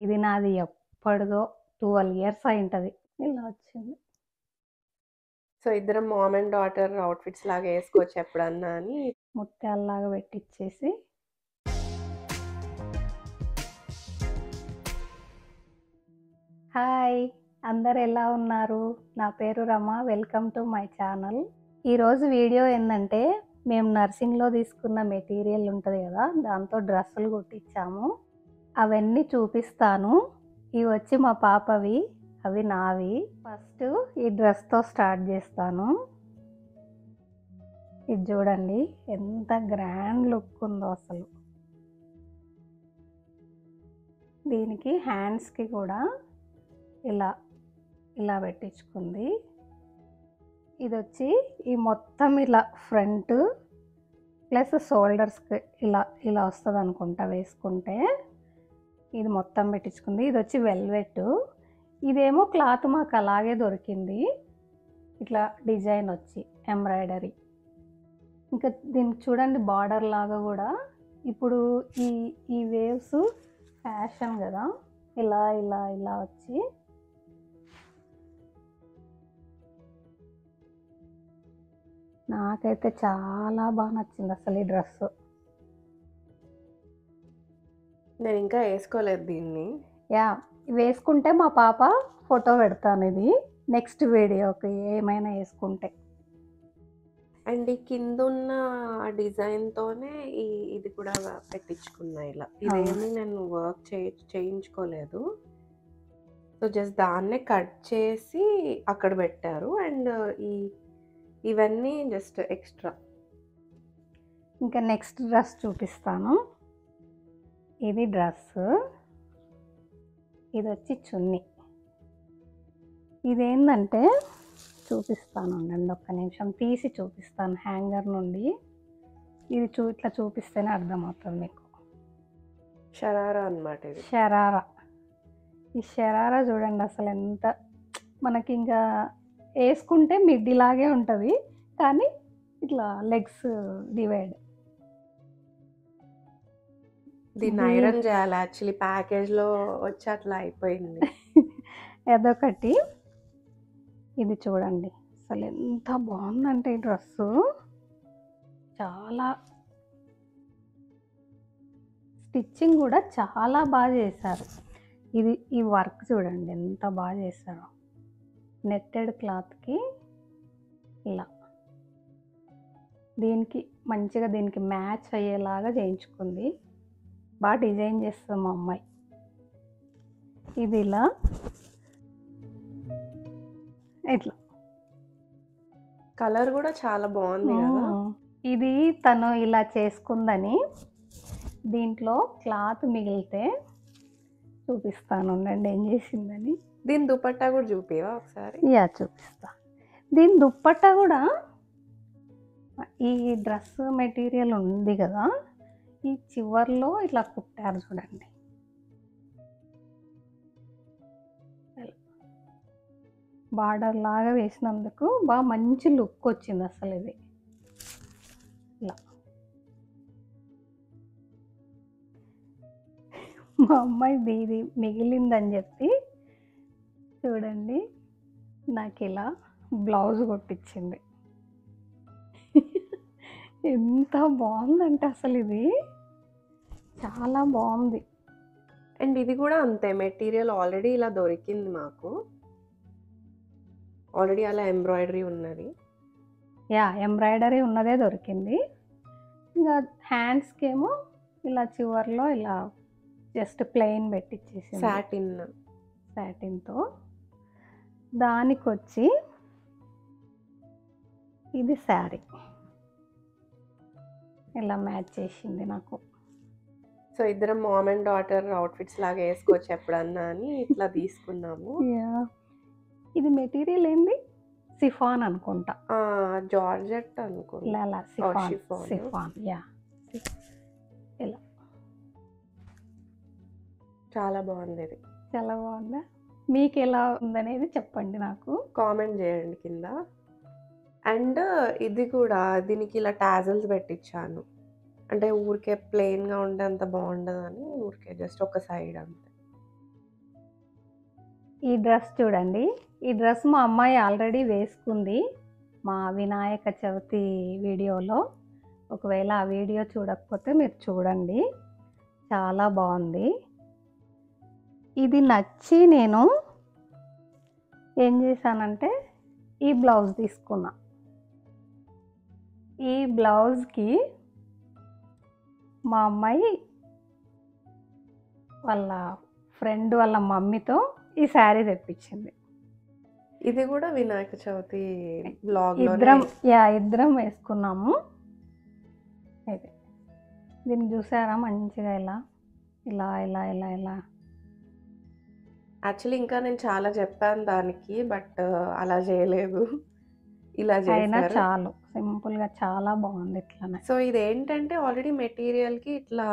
ఇది నాది ఎప్పటిదో twelve years అయి ఉంటుంది ఇలా వచ్చింది. సో ఇద్దరం మామ్ అండ్ డాటర్ అవుట్ఫిట్స్ లాగా వేసుకోవచ్చు ఎప్పుడన్నా అని. ముత్యాలలాగా పెట్టిచ్చేసి. హాయ్ అందరు ఎలా ఉన్నారు? నా పేరు Rama welcome to my channel ఈరోజు వీడియో ఏంటంటే మేము నర్సింగ్లో తీసుకున్న మెటీరియల్ ఉంటుంది కదా దాంతో డ్రెస్సులు కుట్టించాము అవన్నీ చూపిస్తాను. ఇవి వచ్చి మా పాపవి అవి నావి. ఫస్ట్ ఈ డ్రెస్తో స్టార్ట్ చేస్తాను. ఇది చూడండి ఎంత గ్రాండ్ లుక్ ఉందో అసలు. దీనికి హ్యాండ్స్కి కూడా ఇలా ఇలా పెట్టించుకుంది. ఇది వచ్చి ఈ మొత్తం ఇలా ఫ్రంట్ ప్లస్ షోల్డర్స్కి ఇలా ఇలా వస్తుంది అనుకుంటా వేసుకుంటే. ఇది మొత్తం పెట్టించుకుంది. ఇది వచ్చి వెల్వెట్ ఇదేమో క్లాత్ మాకు అలాగే దొరికింది. ఇట్లా డిజైన్ వచ్చి ఎంబ్రాయిడరీ. ఇంకా దీనికి చూడండి బార్డర్ లాగా కూడా. ఇప్పుడు ఈ ఈ వేవ్స్ ఫ్యాషన్ కదా. ఇలా ఇలా ఇలా వచ్చి. నాకైతే చాలా బాగా నచ్చింది అసలు ఈ డ్రెస్సు. నేను ఇంకా వేసుకోలేదు దీన్ని. యా వేసుకుంటే మా పాప ఫోటో పెడతాను ఇది నెక్స్ట్ వీడియోకి ఏమైనా వేసుకుంటే. అండ్ ఈ కింద ఉన్న డిజైన్ తోనే ఈ ఇది కూడా పెట్టించుకున్నా ఇలా. ఇదేమి నేను వర్క్ చే చేయించుకోలేదు. సో జస్ట్ దాన్నే కట్ చేసి అక్కడ పెట్టారు. అండ్ ఈ ఇవన్నీ జస్ట్ ఎక్స్ట్రా. ఇంకా నెక్స్ట్ డ్రెస్ చూపిస్తాను. ఇది డ్రెస్. ఇది వచ్చి చున్నీ. ఇదేంటంటే చూపిస్తాను ఉండండి ఒక్క నిమిషం తీసి చూపిస్తాను హ్యాంగర్ నుండి. ఇది చూ ఇట్లా చూపిస్తేనే అర్థమవుతుంది మీకు. షరారా అన్నమాట ఇది. షరారా. ఈ షరారా చూడండి అసలు ఎంత మనకి ఇంకా వేసుకుంటే మిడ్డీలాగే ఉంటుంది కానీ ఇట్లా లెగ్స్ డివైడ్. దీన్ని ఐరన్ చేయాలి. యాక్చువల్లీ ప్యాకేజ్లో వచ్చి అట్లా అయిపోయింది. అదొకటి. ఇది చూడండి. అసలు ఎంత బాగుందంటే ఈ డ్రెస్సు. చాలా స్టిచ్చింగ్ కూడా చాలా బాగా చేశారు. ఇది ఈ వర్క్ చూడండి ఎంత బాగా చేశారు. నెట్టెడ్ క్లాత్కి ఇలా. దీనికి మంచిగా దీనికి మ్యాచ్ అయ్యేలాగా చేయించుకుంది. బాగా డిజైన్ చేస్తుంది మా అమ్మాయి. ఇది ఇలా. ఇట్లా. కలర్ కూడా చాలా బాగుంది కదా. ఇది తను ఇలా చేసుకుందని దీంట్లో క్లాత్ మిగిలితే చూపిస్తాను ఉండండి ఏం చేసిందని. దీని దుపట్టా కూడా చూపివా ఒకసారి? యా చూపిస్తా. దీని దుప్పట్టా కూడా ఈ డ్రెస్ మెటీరియల్ ఉంది కదా. ఈ చివర్లో ఇట్లా కుట్టారు చూడండి. బార్డర్ లాగా వేసినందుకు బాగా మంచి లుక్ వచ్చింది అసలు ఇది. ఇలా. మా అమ్మాయి దీది మిగిలిందని చెప్పి చూడండి నాకు ఇలా బ్లౌజ్ కొట్టించింది. ఎంత బాగుందంటే అసలు ఇది. చాలా బాగుంది. అండ్ ఇది కూడా అంతే మెటీరియల్ ఆల్రెడీ ఇలా దొరికింది మాకు. ఆల్రెడీ అలా ఎంబ్రాయిడరీ ఉన్నది. యా ఎంబ్రాయిడరీ ఉన్నదే దొరికింది. ఇంకా హ్యాండ్స్కి ఏమో ఇలా చివర్లో ఇలా జస్ట్ ప్లెయిన్ పెట్టించేసింది సాటిన్. సాటిన్తో. దానికి వచ్చి ఇది శారీ. ఇలా మ్యాచ్ చేసింది నాకు. సో ఇద్దరం మామ్ అండ్ డాటర్ అవుట్ఫిట్స్ లాగా వేసుకోవచ్చు ఎప్పుడన్నా అని ఇట్లా తీసుకున్నాము. యా ఇది మెటీరియల్ ఏంది? సిఫాన్ అనుకుంటా. Georgette chiffon. chiffon. Chiffon yeah ఇలా. చాలా బాగుంది ఇది. చాలా బాగుందా? మీకు ఎలా ఉందనేది చెప్పండి నాకు. కామెంట్ చేయండి కింద. అండ్ ఇది కూడా దీనికి ఇలా టాజల్స్ పెట్టించాను. అంటే ఊరికే ప్లెయిన్గా ఉంటే అంత బాగుండదు అని ఊరికే జస్ట్ ఒక సైడ్ అంతే. ఈ డ్రెస్ చూడండి. ఈ డ్రెస్ మా అమ్మాయి ఆల్రెడీ వేసుకుంది మా వినాయక చవితి వీడియోలో. ఒకవేళ ఆ వీడియో చూడకపోతే మీరు చూడండి. చాలా బాగుంది. ఇది నచ్చి నేను ఏం చేశానంటే ఈ బ్లౌజ్ తీసుకున్నా. ఈ బ్లౌజ్కి మా అమ్మాయి వాళ్ళ ఫ్రెండ్ వాళ్ళ మమ్మీతో ఈ శారీ తెప్పించింది. ఇది కూడా వినాయక చవితి బ్లాగ్ ఇద్దరం యా ఇద్దరం వేసుకున్నాము. ఇది. దీన్ని చూసారా? మంచిగా ఇలా ఇలా ఇలా ఇలా ఇలా. యాక్చువల్లీ ఇంకా నేను చాలా చెప్పాను దానికి బట్ అలా చేయలేదు. ఇలా అయినా చాలు. సింపుల్గా చాలా బాగుంది ఇట్లానే. సో ఇది ఏంటంటే ఆల్రెడీ మెటీరియల్కి ఇట్లా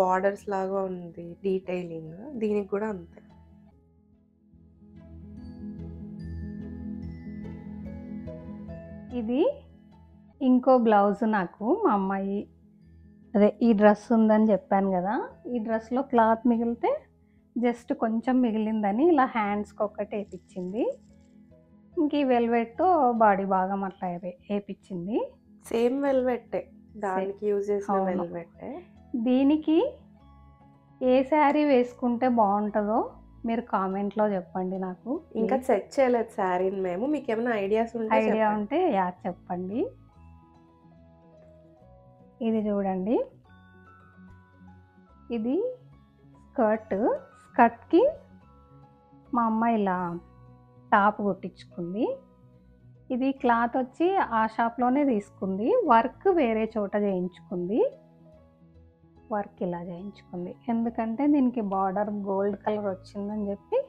బార్డర్స్ లాగా ఉంది డీటెయిలింగ్. దీనికి కూడా అంతే. ఇది ఇంకో బ్లౌజ్ నాకు మా అమ్మాయి. అదే ఈ డ్రెస్ ఉందని చెప్పాను కదా. ఈ డ్రెస్లో క్లాత్ మిగిలితే జస్ట్ కొంచెం మిగిలిందని ఇలా హ్యాండ్స్కి ఒక్కటి వేపించింది. ఇంక ఈ వెల్వెట్ బాడీ భాగం అట్లా వేపించింది సేమ్ వెల్వెట్టే. దానికి యూజ్ చేసిన. వెల్వెట్టే. దీనికి ఏ శారీ వేసుకుంటే బాగుంటుందో మీరు కామెంట్లో చెప్పండి నాకు. ఇంకా సెట్ చేయలేదు శారీని మేము. మీకు ఏమైనా ఐడియాస్ ఉంటే ఐడియా. ఉంటే యా చెప్పండి. ఇది చూడండి. ఇది స్కర్ట్. స్కర్ట్కి మా అమ్మాయి ఇలా టాప్ కుట్టించుకుంది. ఇది క్లాత్ వచ్చి ఆ షాప్లోనే తీసుకుంది. వర్క్ వేరే చోట చేయించుకుంది. వర్క్ ఇలా చేయించుకుంది. ఎందుకంటే దీనికి బార్డర్ గోల్డ్ కలర్ వచ్చిందని చెప్పి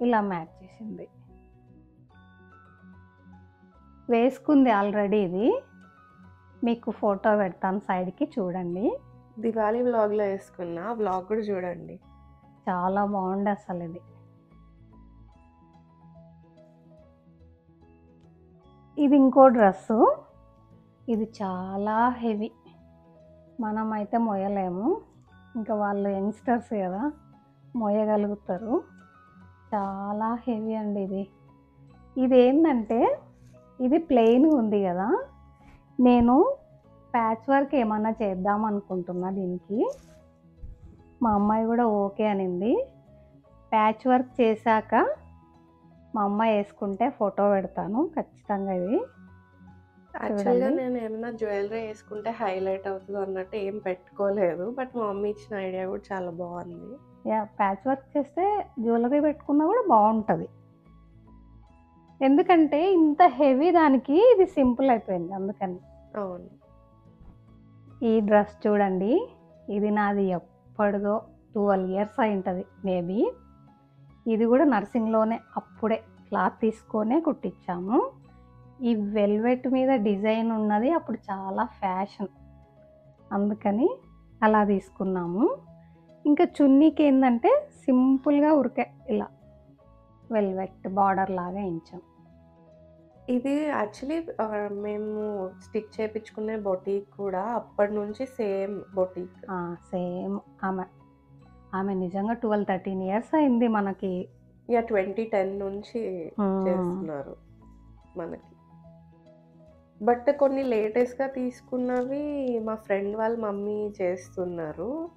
ఇలా మ్యాచ్ చేసింది. వేసుకుంది ఆల్రెడీ ఇది. మీకు ఫోటో పెడతాను సైడ్కి చూడండి. దివాళీ వ్లాగ్లో వేసుకున్నా వ్లాగ్ కూడా చూడండి. చాలా బాగుంది అసలు ఇది. ఇది ఇంకో డ్రెస్సు. ఇది చాలా హెవీ. మనమైతే మొయ్యలేము. ఇంకా వాళ్ళు యంగ్స్టర్స్ కదా మొయ్యగలుగుతారు. చాలా హెవీ అండి ఇది. ఇది ఏంటంటే ఇది ప్లెయిన్ ఉంది కదా నేను ప్యాచ్ వర్క్ ఏమన్నా చేద్దాం అనుకుంటున్నా దీనికి. మా అమ్మాయి కూడా ఓకే అనింది. ప్యాచ్ వర్క్ చేశాక మా అమ్మాయి వేసుకుంటే ఫోటో పెడతాను ఖచ్చితంగా ఇది. యాక్చువల్గా. నేను ఏమైనా జ్యువెలరీ వేసుకుంటే హైలైట్ అవుతుంది అన్నట్టు ఏం పెట్టుకోలేదు బట్ మా మమ్మీ ఇచ్చిన ఐడియా కూడా చాలా బాగుంది. యా ప్యాచ్ వర్క్ చేస్తే జ్యువెలరీ పెట్టుకున్నా కూడా బాగుంటుంది. ఎందుకంటే ఇంత హెవీ దానికి ఇది సింపుల్ అయిపోయింది అందుకని. అవును. ఈ డ్రెస్ చూడండి ఇది నాది ఎప్పటిదో ట్వెల్వ్ ఇయర్స్ అయి ఉంటుంది మేబీ. ఇది కూడా నర్సింగ్లోనే అప్పుడే క్లాత్ తీసుకొనే కుట్టించాము. ఈ వెల్వెట్ మీద డిజైన్ ఉన్నది అప్పుడు చాలా ఫ్యాషన్. అందుకని అలా తీసుకున్నాము. ఇంకా చున్నీకి ఏంటంటే సింపుల్గా ఉరికే ఇలా వెల్వెట్ బార్డర్ లాగా వేయించాం. ఇది యాక్చువల్లీ మేము స్టిచ్ చేయించుకునే బొటీక్ కూడా అప్పటి నుంచి సేమ్ బొటీక్. సేమ్ ఆమె ఆమె నిజంగా ట్వెల్వ్ థర్టీన్ ఇయర్స్ అయింది మనకి. ఇక ట్వంటీ టెన్ నుంచి. చేస్తున్నారు మనకి. బట్ కొన్ని లేటెస్ట్గా తీసుకున్నవి మా ఫ్రెండ్ వాళ్ళ మమ్మీ చేస్తున్నారు.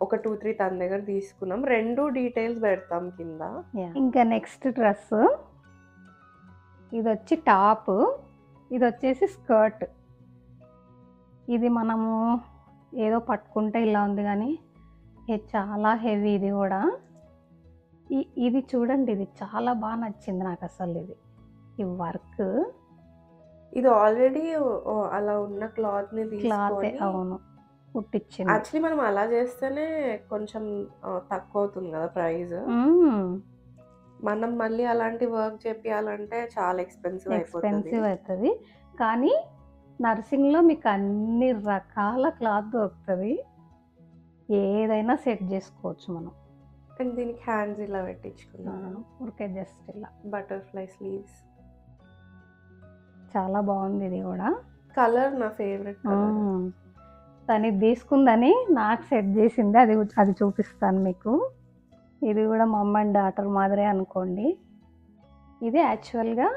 ఒక టూ త్రీ తన దగ్గర తీసుకున్నాం. రెండు డీటెయిల్స్ పెడతాం కింద. ఇంకా నెక్స్ట్ డ్రెస్. ఇది వచ్చి టాప్. ఇది వచ్చేసి స్కర్ట్. ఇది మనము ఏదో పట్టుకుంటే ఇలా ఉంది కానీ చాలా హెవీ ఇది కూడా. ఇది చూడండి ఇది చాలా బాగా నచ్చింది నాకు అసలు ఇది. ఈ వర్క్. ఇది ఆల్రెడీ అలా ఉన్న క్లాత్ని క్లాత్ అవును. కుట్టించింది యాక్చువల్లీ మనం అలా చేస్తేనే కొంచెం తక్కువ అవుతుంది కదా ప్రైస్. మనం మళ్ళీ అలాంటి వర్క్ చేపియాలంటే చాలా ఎక్స్పెన్సివ్ ఎక్స్పెన్సివ్ అవుతుంది కానీ నర్సింగ్లో మీకు అన్ని రకాల క్లాత్ దొరుకుతుంది. ఏదైనా సెట్ చేసుకోవచ్చు మనం. అండ్ దీనికి హ్యాండ్స్ ఇలా పెట్టించుకున్నాను ఊరికే జస్ట్ ఇలా. Butterfly sleeves. చాలా బాగుంది ఇది కూడా. కలర్ నా ఫేవరెట్. తను తీసుకుందని నాకు సెట్ చేసింది. అది అది చూపిస్తాను మీకు. ఇది కూడా మమ్మ అండ్ డాటర్ మాదిరే అనుకోండి. ఇది యాక్చువల్గా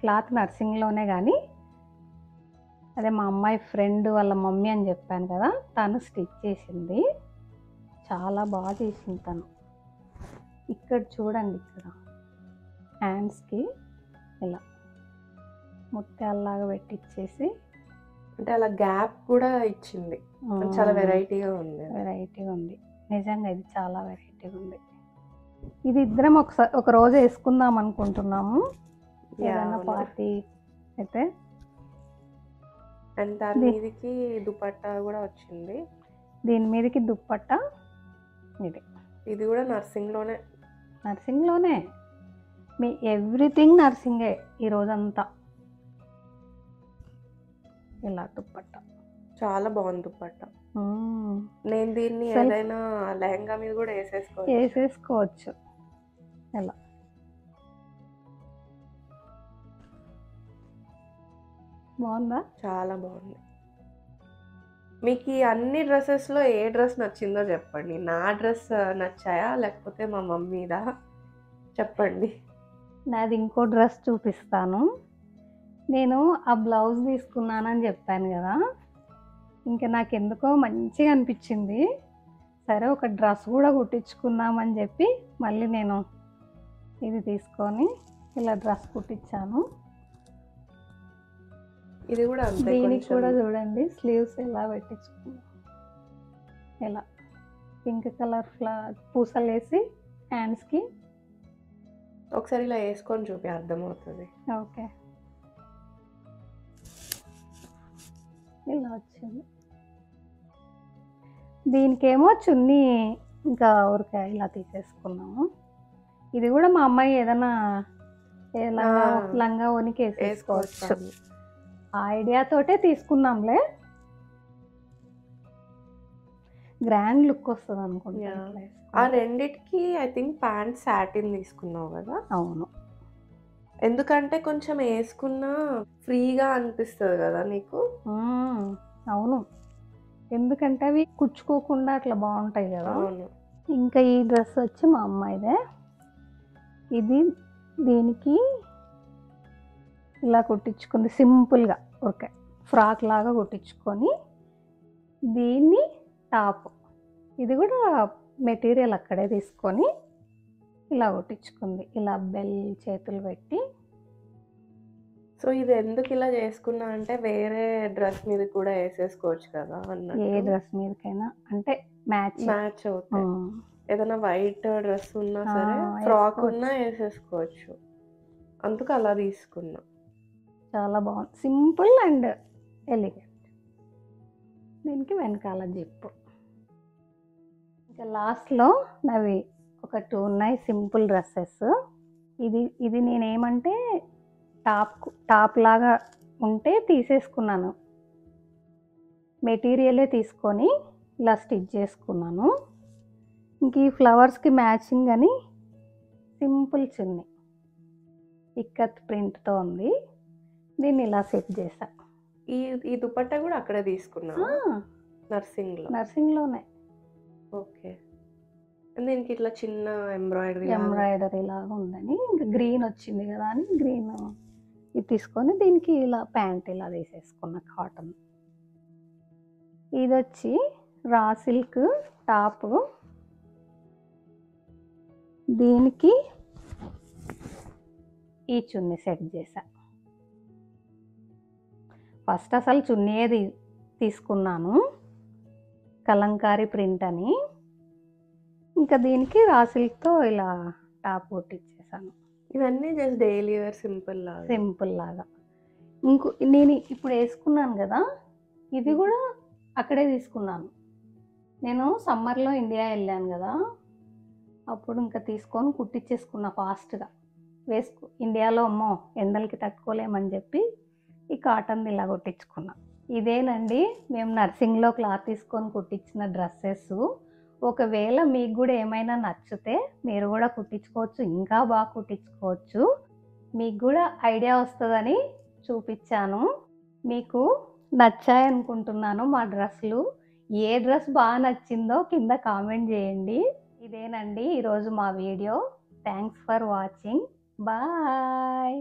క్లాత్ నర్సింగ్లోనే కానీ అదే మా అమ్మాయి ఫ్రెండ్ వాళ్ళ మమ్మీ అని చెప్పాను కదా తను స్టిచ్ చేసింది. చాలా బాగా చేసింది తను. ఇక్కడ చూడండి ఇక్కడ. హ్యాండ్స్కి ఇలా ముత్యాలలాగా పెట్టిచ్చేసి అంటే అలా గ్యాప్ కూడా ఇచ్చింది. చాలా వెరైటీగా ఉంది. వెరైటీగా ఉంది. నిజంగా ఇది చాలా వెరైటీగా ఉంది. ఇది ఇద్దరం ఒకసారి ఒక రోజు వేసుకుందాం అనుకుంటున్నాము. ఏదైనా పార్టీ అయితే అండ్ దాని మీదకి దుపట్టా కూడా వచ్చింది. దీని మీదకి దుప్పట్ట ఇది. ఇది కూడా నర్సింగ్లోనే నర్సింగ్లోనే? మీ ఎవ్రీథింగ్ నర్సింగే ఈ రోజంతా. ఇలా దుప్పట్ట. చాలా బాగుంది దుపట్టా మ్మ్. నేను దీన్ని ఏదైనా లెహంగా మీద కూడా వేసేసుకోవచ్చు. వేసేసుకోవచ్చు. ఇలా బాగుందా? చాలా బాగుంది. మీకు ఈ అన్ని డ్రెస్సెస్లో ఏ డ్రెస్ నచ్చిందో చెప్పండి. నా డ్రెస్ నచ్చాయా? లేకపోతే మా మమ్మీదా? చెప్పండి. నాది ఇంకో డ్రెస్ చూపిస్తాను. నేను ఆ బ్లౌజ్ తీసుకున్నానని చెప్పాను కదా. ఇంకా నాకు ఎందుకో మంచిగా అనిపించింది. సరే ఒక డ్రెస్ కూడా కుట్టించుకుందామని చెప్పి మళ్ళీ నేను ఇది తీసుకొని ఇలా డ్రెస్ కుట్టించాను. ఇది కూడా అంతే దీనికి కూడా చూడండి స్లీవ్స్ ఎలా పెట్టించుకున్నాం. ఇలా పింక్ కలర్ ఫ్లా పూసలు వేసి హ్యాండ్స్కి ఒకసారి ఇలా వేసుకొని చూపి అర్థమవుతుంది. ఓకే. ఇలా వచ్చింది. దీనికేమో చున్నీ ఇంకా ఊరికే ఇలా తీసేసుకున్నాము. ఇది కూడా మా అమ్మాయి ఏదైనా లంగా. లంగా ఓనికి వేసేసుకోవచ్చు. ఆ ఐడియాతోటే తీసుకున్నాంలే గ్రాండ్ లుక్ వస్తుంది అనుకుంటా ఆ. రెండిటికి ఐ థింక్ ప్యాంట్ సాటిన్ తీసుకున్నావు కదా? అవును. ఎందుకంటే కొంచెం వేసుకున్నా ఫ్రీగా అనిపిస్తుంది కదా నీకు. అవును. ఎందుకంటే అవి కుచ్చుకోకుండా అట్లా బాగుంటాయి కదా. అవును. ఇంకా ఈ డ్రెస్ వచ్చి మా అమ్మాయిదే. ఇది దీనికి ఇలా కుట్టించుకుంది. సింపుల్గా. ఓకే. ఫ్రాక్ లాగా కుట్టించుకొని దీన్ని టాప్. ఇది కూడా మెటీరియల్ అక్కడే తీసుకొని ఇలా కుట్టించుకుంది. ఇలా బెల్ చేతులు పెట్టి. సో ఇది ఎందుకు ఇలా చేసుకున్నా అంటే వేరే డ్రెస్ మీద కూడా వేసేసుకోవచ్చు కదా ఏ డ్రెస్ మీదకైనా. అంటే మ్యాచ్. మ్యాచ్ అవుతాయి. ఏదైనా వైట్ డ్రెస్ ఉన్నా సరే ఫ్రాక్. ఉన్నా వేసేసుకోవచ్చు. అందుకు అలా తీసుకున్నా. చాలా బాగుంది. Simple and elegant. దీనికి వెనకాల జిప్పు. ఇంకా లాస్ట్లో నవి ఒక టూ ఉన్నాయి సింపుల్ డ్రెస్సెస్. ఇది ఇది నేనేమంటే టాప్ టాప్ లాగా ఉంటే తీసేసుకున్నాను. మెటీరియలే తీసుకొని ఇలా స్టిచ్ చేసుకున్నాను. ఇంక ఈ ఫ్లవర్స్కి మ్యాచింగ్ అని సింపుల్ చున్నీ. ఇక్కత్ ప్రింట్తో ఉంది. దీన్ని ఇలా సెట్ చేసా ఈ ఈ దుపట్టా కూడా అక్కడే తీసుకున్నా నర్సింగ్లో నర్సింగ్లోనే. ఓకే. దీనికి ఇట్లా చిన్న ఎంబ్రాయిడరీ ఎంబ్రాయిడరీ లాగా ఉందని ఇంకా గ్రీన్ వచ్చింది కదా అని గ్రీన్ ఇది తీసుకొని దీనికి ఇలా ప్యాంట్ ఇలా తీసేసుకున్న కాటన్. ఇది వచ్చి రా సిల్క్ టాప్. దీనికి ఈ చున్నీ సెట్ చేసా ఫస్ట్ అసలు చున్నీ ఏది తీసుకున్నాను. కలంకారీ ప్రింట్ అని. ఇంకా దీనికి రా సిల్క్తో ఇలా టాప్ కుట్టించేసాను ఇవన్నీ జస్ట్ డైలీ వేర్ సింపుల్ లాగా. సింపుల్ లాగా. ఇంకో నేను ఇప్పుడు వేసుకున్నాను కదా ఇది కూడా అక్కడే తీసుకున్నాను. నేను సమ్మర్లో ఇండియా వెళ్ళాను కదా అప్పుడు ఇంకా తీసుకొని కుట్టించేసుకున్నా ఫాస్ట్గా. వేసుకు ఇండియాలో అమ్మో ఎండలకి తట్టుకోలేమని చెప్పి ఈ కాటన్ ఇలా కుట్టించుకున్నా. ఇదేనండి మేము నర్సింగ్లో క్లాత్ తీసుకొని కుట్టించిన డ్రెస్సెస్. ఒకవేళ మీకు కూడా ఏమైనా నచ్చితే మీరు కూడా కుట్టించుకోవచ్చు ఇంకా బాగా కుట్టించుకోవచ్చు. మీకు కూడా ఐడియా వస్తుందని చూపించాను. మీకు నచ్చాయనుకుంటున్నాను మా డ్రెస్సులు. ఏ డ్రెస్ బాగా నచ్చిందో కింద కామెంట్ చేయండి. ఇదేనండి ఈరోజు మా video. Thanks for watching. Bye.